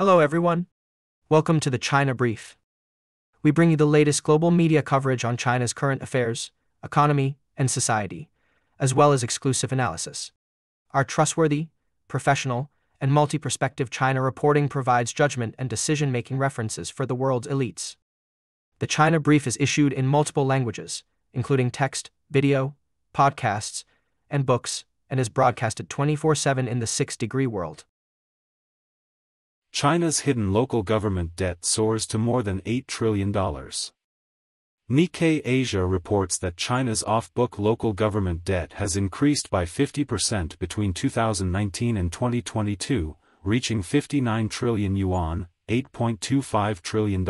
Hello, everyone. Welcome to the China Brief. We bring you the latest global media coverage on China's current affairs, economy, and society, as well as exclusive analysis. Our trustworthy, professional, and multi perspective China reporting provides judgment and decision making references for the world's elites. The China Brief is issued in multiple languages, including text, video, podcasts, and books, and is broadcasted 24 7 in the 6 degree world. China's hidden local government debt soars to more than $8 trillion. Nikkei Asia reports that China's off-book local government debt has increased by 50% between 2019 and 2022, reaching 59 trillion yuan, $8.25 trillion,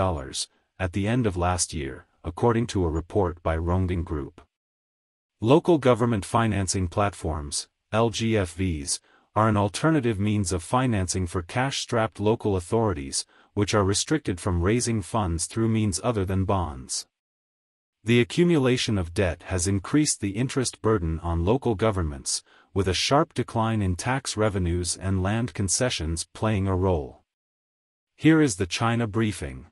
at the end of last year, according to a report by Rongding Group. Local government financing platforms, LGFVs, are an alternative means of financing for cash-strapped local authorities, which are restricted from raising funds through means other than bonds. The accumulation of debt has increased the interest burden on local governments, with a sharp decline in tax revenues and land concessions playing a role. Here is the China briefing.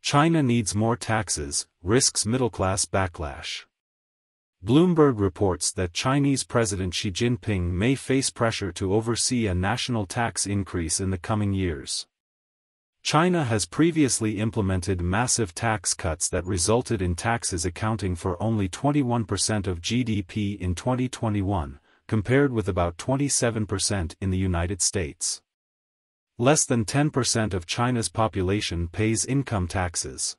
China needs more taxes, risks middle-class backlash. Bloomberg reports that Chinese President Xi Jinping may face pressure to oversee a national tax increase in the coming years. China has previously implemented massive tax cuts that resulted in taxes accounting for only 21% of GDP in 2021, compared with about 27% in the United States. Less than 10% of China's population pays income taxes.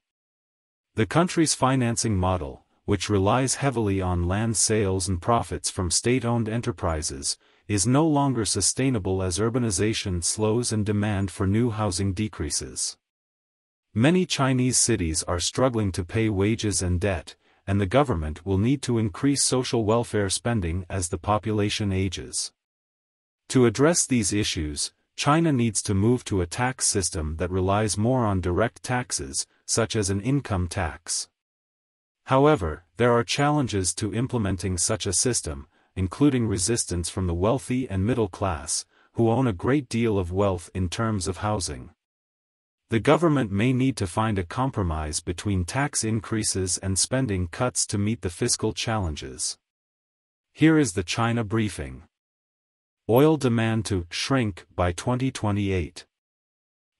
The country's financing model, which relies heavily on land sales and profits from state-owned enterprises, is no longer sustainable as urbanization slows and demand for new housing decreases. Many Chinese cities are struggling to pay wages and debt, and the government will need to increase social welfare spending as the population ages. To address these issues, China needs to move to a tax system that relies more on direct taxes, such as an income tax. However, there are challenges to implementing such a system, including resistance from the wealthy and middle class, who own a great deal of wealth in terms of housing. The government may need to find a compromise between tax increases and spending cuts to meet the fiscal challenges. Here is the China briefing. Oil demand to shrink by 2028.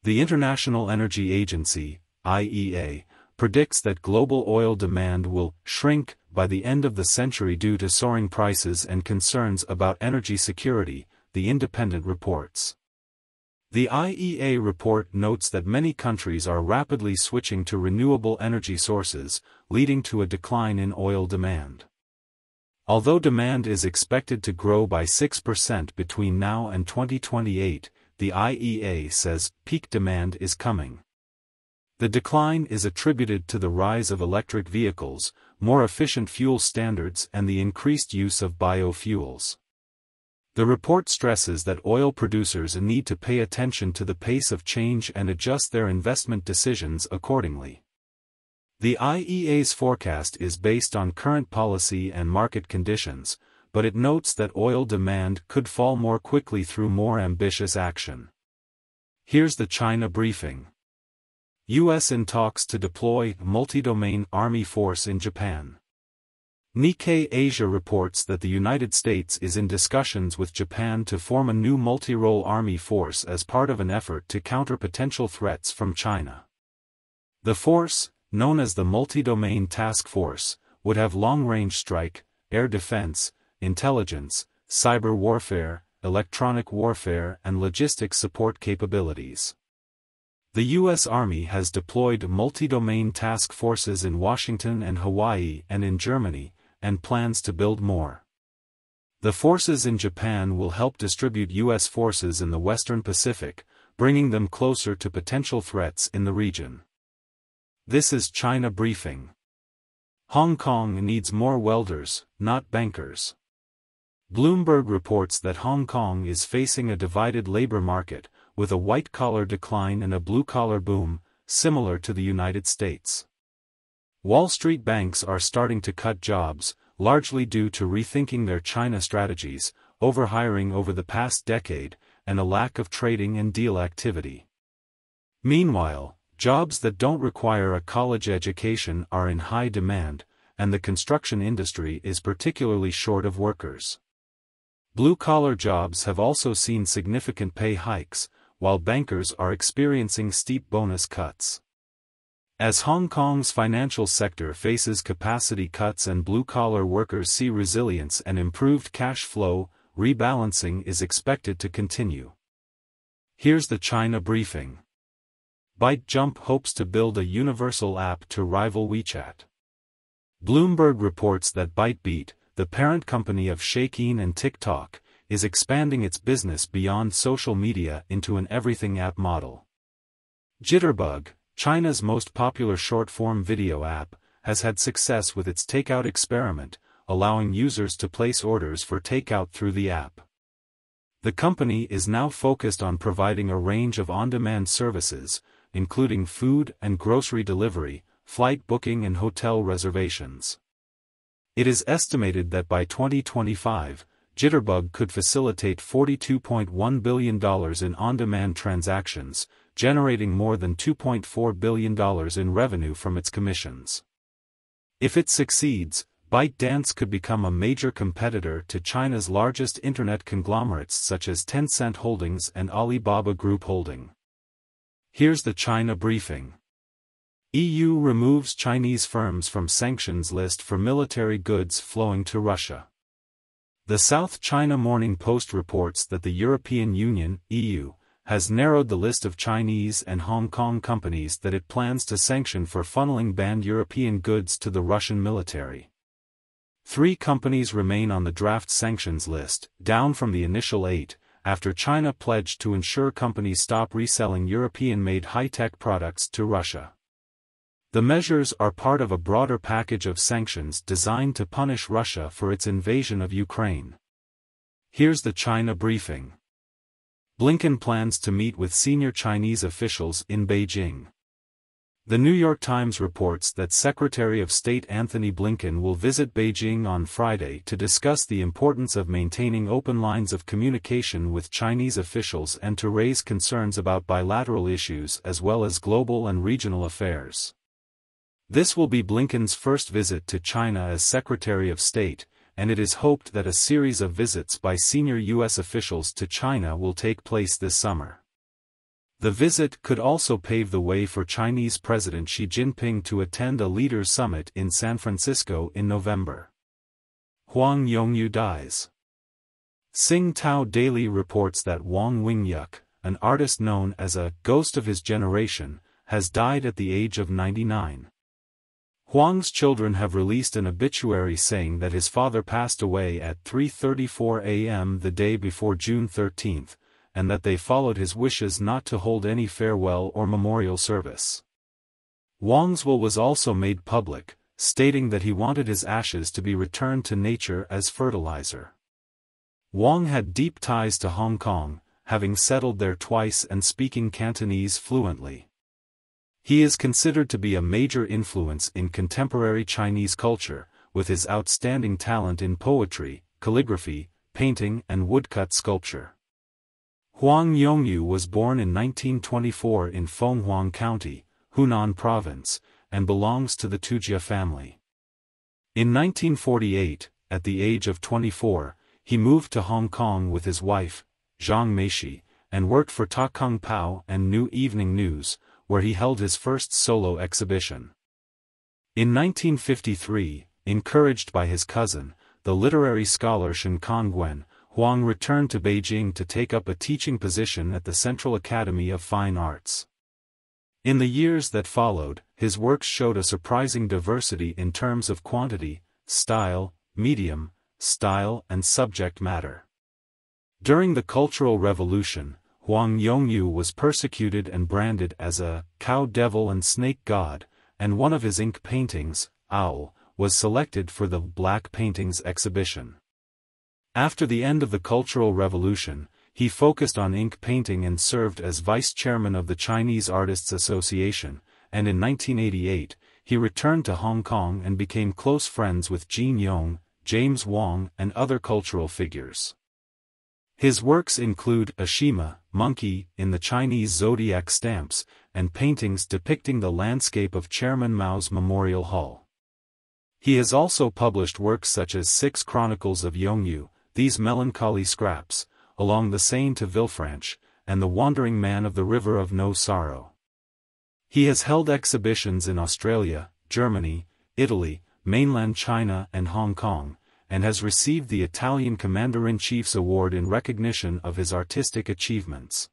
The International Energy Agency, IEA, predicts that global oil demand will shrink by the end of the century due to soaring prices and concerns about energy security, the independent reports. The IEA report notes that many countries are rapidly switching to renewable energy sources, leading to a decline in oil demand. Although demand is expected to grow by 6% between now and 2028, the IEA says peak demand is coming. The decline is attributed to the rise of electric vehicles, more efficient fuel standards and the increased use of biofuels. The report stresses that oil producers need to pay attention to the pace of change and adjust their investment decisions accordingly. The IEA's forecast is based on current policy and market conditions, but it notes that oil demand could fall more quickly through more ambitious action. Here's the China briefing. U.S. in talks to deploy multi-domain army force in Japan. Nikkei Asia reports that the United States is in discussions with Japan to form a new multi-role army force as part of an effort to counter potential threats from China. The force, known as the Multi-Domain Task Force, would have long-range strike, air defense, intelligence, cyber warfare, electronic warfare and logistics support capabilities. The U.S. Army has deployed multi-domain task forces in Washington and Hawaii and in Germany, and plans to build more. The forces in Japan will help distribute U.S. forces in the Western Pacific, bringing them closer to potential threats in the region. This is China Briefing. Hong Kong needs more welders, not bankers. Bloomberg reports that Hong Kong is facing a divided labor market, with a white-collar decline and a blue-collar boom, similar to the United States. Wall Street banks are starting to cut jobs, largely due to rethinking their China strategies, overhiring over the past decade, and a lack of trading and deal activity. Meanwhile, jobs that don't require a college education are in high demand, and the construction industry is particularly short of workers. Blue-collar jobs have also seen significant pay hikes, while bankers are experiencing steep bonus cuts. As Hong Kong's financial sector faces capacity cuts and blue-collar workers see resilience and improved cash flow, rebalancing is expected to continue. Here's the China briefing. ByteJump hopes to build a universal app to rival WeChat. Bloomberg reports that ByteBeat, the parent company of Shein and TikTok, is expanding its business beyond social media into an everything app model. Jitterbug, China's most popular short-form video app, has had success with its takeout experiment, allowing users to place orders for takeout through the app. The company is now focused on providing a range of on-demand services, including food and grocery delivery, flight booking and hotel reservations. It is estimated that by 2025, Jitterbug could facilitate $42.1 billion in on-demand transactions, generating more than $2.4 billion in revenue from its commissions. If it succeeds, ByteDance could become a major competitor to China's largest internet conglomerates such as Tencent Holdings and Alibaba Group Holding. Here's the China briefing. EU removes Chinese firms from sanctions list for military goods flowing to Russia. The South China Morning Post reports that the European Union, EU, has narrowed the list of Chinese and Hong Kong companies that it plans to sanction for funneling banned European goods to the Russian military. Three companies remain on the draft sanctions list, down from the initial eight, after China pledged to ensure companies stop reselling European-made high-tech products to Russia. The measures are part of a broader package of sanctions designed to punish Russia for its invasion of Ukraine. Here's the China briefing. Blinken plans to meet with senior Chinese officials in Beijing. The New York Times reports that Secretary of State Antony Blinken will visit Beijing on Friday to discuss the importance of maintaining open lines of communication with Chinese officials and to raise concerns about bilateral issues as well as global and regional affairs. This will be Blinken's first visit to China as Secretary of State, and it is hoped that a series of visits by senior U.S. officials to China will take place this summer. The visit could also pave the way for Chinese President Xi Jinping to attend a leaders' summit in San Francisco in November. Huang Yongyu dies. Sing Tao Daily reports that Wang Wingyuk, an artist known as a ghost of his generation, has died at the age of 99. Huang's children have released an obituary saying that his father passed away at 3.34 a.m. the day before June 13, and that they followed his wishes not to hold any farewell or memorial service. Wang's will was also made public, stating that he wanted his ashes to be returned to nature as fertilizer. Wang had deep ties to Hong Kong, having settled there twice and speaking Cantonese fluently. He is considered to be a major influence in contemporary Chinese culture, with his outstanding talent in poetry, calligraphy, painting and woodcut sculpture. Huang Yongyu was born in 1924 in Fenghuang County, Hunan Province, and belongs to the Tujia family. In 1948, at the age of 24, he moved to Hong Kong with his wife, Zhang Meixi, and worked for Ta Kung Pao and New Evening News, where he held his first solo exhibition. In 1953, encouraged by his cousin, the literary scholar Shen Congwen, Huang returned to Beijing to take up a teaching position at the Central Academy of Fine Arts. In the years that followed, his works showed a surprising diversity in terms of quantity, style, medium, style and subject matter. During the Cultural Revolution, Huang Yongyu was persecuted and branded as a cow devil and snake god, and one of his ink paintings, Owl, was selected for the Black Paintings exhibition. After the end of the Cultural Revolution, he focused on ink painting and served as vice chairman of the Chinese Artists Association, and in 1988, he returned to Hong Kong and became close friends with Jin Yong, James Wong and other cultural figures. His works include Ashima, Monkey, in the Chinese zodiac stamps, and paintings depicting the landscape of Chairman Mao's Memorial Hall. He has also published works such as Six Chronicles of Yongyu, These Melancholy Scraps, Along the Seine to Villefranche, and The Wandering Man of the River of No Sorrow. He has held exhibitions in Australia, Germany, Italy, mainland China and Hong Kong, and has received the Italian Commander-in-Chief's Award in recognition of his artistic achievements.